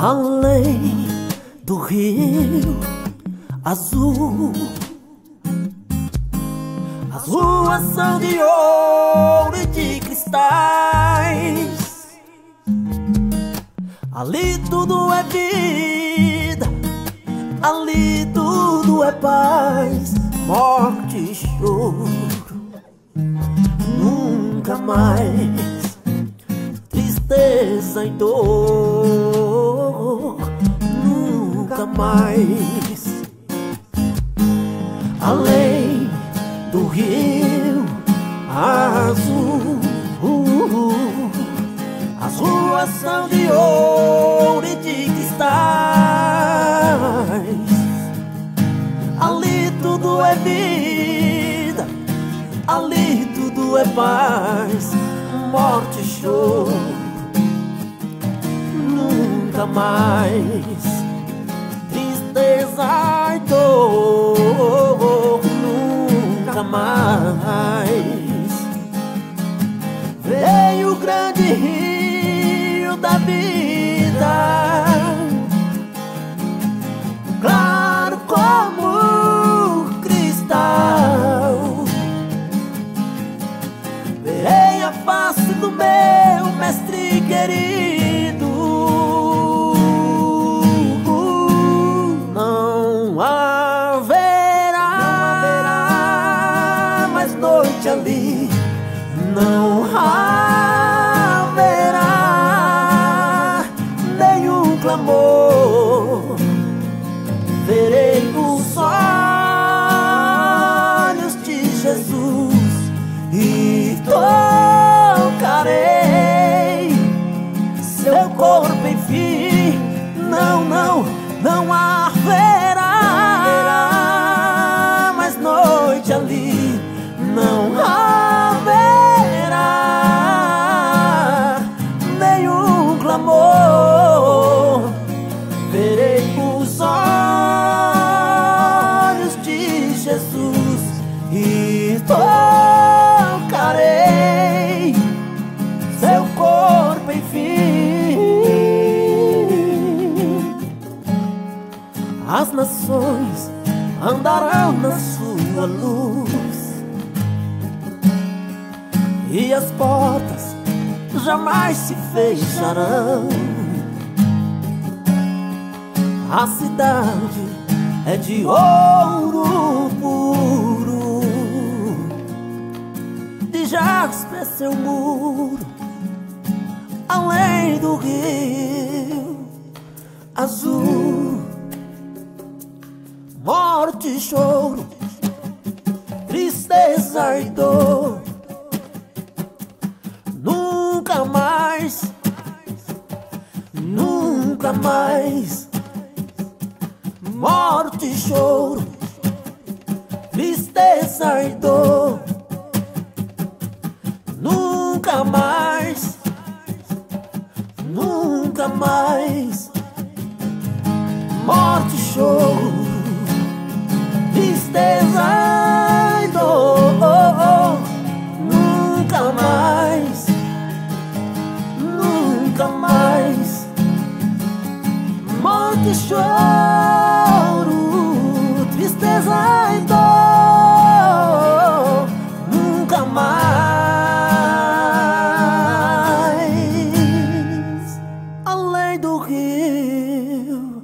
além do rio azul. As ruas são de ouro e de cristais. Ali tudo é vida, ali tudo é paz, morte e choro. Nunca mais tristeza e dor, nunca mais. Além do rio azul, as ruas são de ouro e de cristais. Ali tudo é vida, ali tudo é paz, morte e choro nunca mais grande rio da vida. Claro como cristal. Verei a face do meu mestre querido. Não haverá mais noite ali, não haverá clamor. Verei os olhos de Jesus seu corpo enfim. As nações andarão na sua luz e as portas jamais se fecharão. A cidade é de ouro puro, de jaspe é seu muro, além do rio azul. Morte e choro, tristeza e dor, nunca mais, nunca mais morte e choro, tristeza e dor. Nunca mais, nunca mais, morte choro, tristeza e dor. Nunca mais, nunca mais morte choro, tristeza do rio.